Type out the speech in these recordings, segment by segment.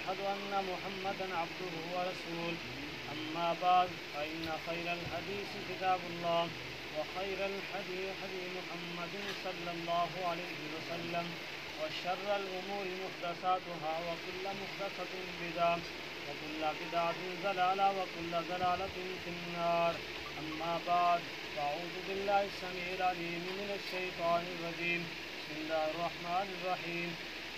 وأشهد أن محمدا عبده ورسوله. أما بعد، فإن خير الحديث كتاب الله، وخير الحديث حديث محمد صلى الله عليه وسلم، وشر الأمور محدثاتها، وكل محدثة بدعة، وكل بدعة ضلالة، وكل ضلالة في النار. أما بعد، فأعوذ بالله السميع العليم من الشيطان الرجيم. بسم الله الرحمن الرحيم.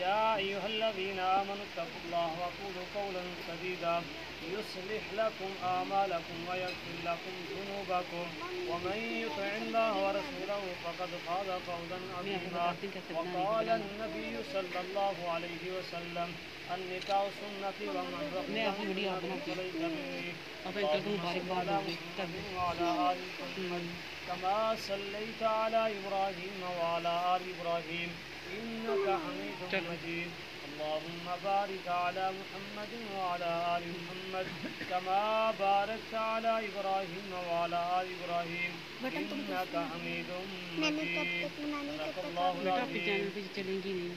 يا أيها الذين آمنوا اتقوا الله وقولوا قولا سديدا يصلح لكم أعمالكم ويغفر لكم ذنوبكم. ومن يطع الله ورسوله فقد فاز فوزا عظيما. وقال النبي صلى الله عليه وسلم النكاح سنتي ومن سنتي فليس مني اللهم صل على محمد وعلى آل محمد كما صليت على إبراهيم وعلى آل إبراهيم. إنك حميد مجيد. اللهم بارك على محمد وعلى آل محمد كما باركت على إبراهيم وعلى آل إبراهيم. إنك حميد مجيد. صدق الله العظيم.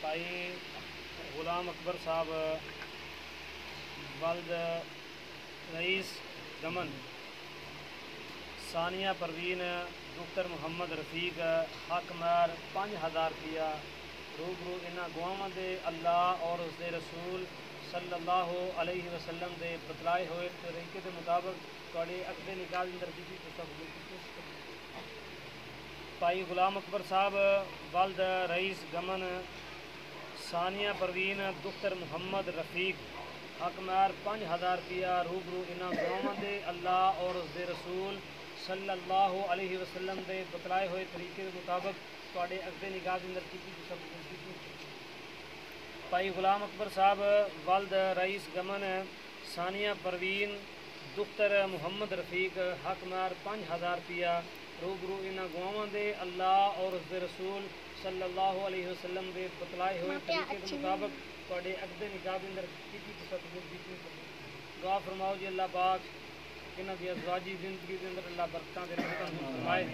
بھائی غلام اکبر صاحب والد رئیس دمن. ثانیہ پروین، ڈاکٹر محمد رفیق، حق مار پانچ ہزار روپیہ۔ روبرو انہاں گواواں دے اللہ اور اس دے رسول صلی اللہ علیہ وسلم دے بتلائے ہوئے طریقے دے مطابق تواڈے اگے نکاح اندر جی جی کی بھائی غلام اکبر صاحب والد رئیس گمن۔ ثانیہ پروین دختر محمد رفیق۔ حق مار پانچ ہزار روپیہ۔ روبرو انہاں گواواں دے اللہ اور اس دے رسول صلی اللہ علیہ وسلم دے بتلائے ہوئے طریقے دے مطابق سب بھائی غلام اکبر صاحب والد رئیس گمن ثانیہ پروین دختر محمد رفیق حق مار پانچ ہزار روپیہ روبرو انہاں گواواں دے اللہ اور اس دے رسول صلی اللہ علیہ وسلم دے بتلائے ہوئے طریقے دے اچھی مطابق تواڈے اگے نگاہ دے اندر کیتی سب دعا فرماؤ جی اللہ پاک انہاں دی ازواجی زندگی دے اندر اللہ برکتاں دے نازل فرمائے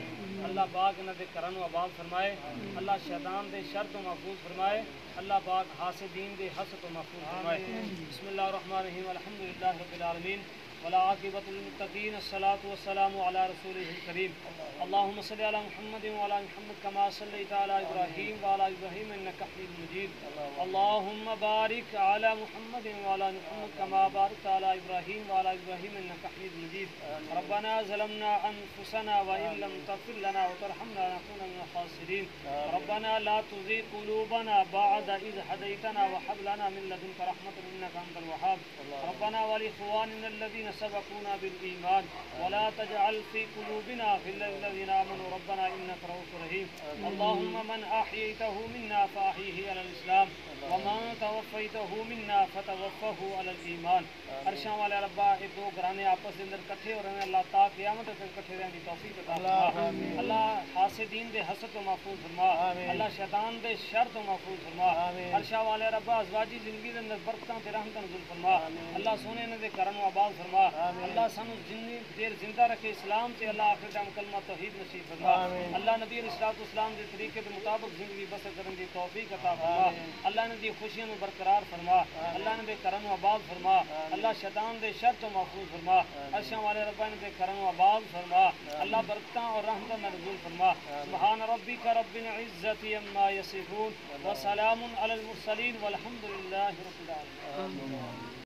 اللہ پاک انہاں دے گھراں نو آباد فرمائے اللہ شیطان دے شر تو محفوظ فرمائے اللہ پاک حاسدین دے حسد تو محفوظ فرمائے بسم اللہ الرحمن الرحیم الحمدللہ رب العالمین ولا عاقبۃ للمتقین الصلاۃ والسلام علی رسوله الکریم اللهم صل علی محمد وعلى محمد كما صليت على ابراهيم وعلى آل ابراهيم انك حميد مجيد. اللهم بارك على محمد وعلى محمد كما باركت على ابراهيم وعلى آل ابراهيم انك حميد مجيد. ربنا ظلمنا انفسنا وان لم تغفر لنا وترحمنا لنكون من الخاسرين. ربنا لا تزغ قلوبنا بعد إذ هديتنا وهب لنا من لدنك رحمة إنك أنت الوهاب. ربنا ولإخواننا الذين سبقونا بالإيمان ولا تجعل في قلوبنا غلا للذين آمنوا. ربنا إنك رؤوف رحيم. اللهم من أحييته منا فأحيه على الإسلام ومن توفيته منا فتوفه على الإيمان. عرشاں والے ربا یہ دو گھرانے آپس کے اندر کٹھے ہو رہے ہیں۔ اللہ تا قیامت تک کٹھے رہنے کی توفیق عطا فرما۔ اللہ حاسدین دے حسد تو محفوظ فرما۔ اللہ شیطان دے شر تو محفوظ فرما۔ عرشاں والے ربا ازواجی زندگی دے اندر برکتاں تے رحمتاں نزول فرما۔ اللہ سونے نے دے کرن و آباد فرما۔ اللہ سانو جنی دیر زندہ رکھے اسلام تے اللہ آخر ٹائم کلمہ توحید نصیب فرما۔ اللہ نبی علیہ الصلوۃ والسلام دے طریقے دے مطابق زندگی بسر کرن دی توفیق عطا فرما۔ اللہ نے دی خوشیاں نو برقرار فرما۔ اللہ نے دے کرن و آباد فرما۔ اللہ شیطان دے شر تو محفوظ فرما۔ عرشاں والے ربا نے دے کرن و آباد فرما۔ اللہ برکتاں اور رحمتاں نزول فرما۔ سبحان ربک رب العزت عما یصفون۔ وسلام علی المرسلین والحمد للہ رب العالمین۔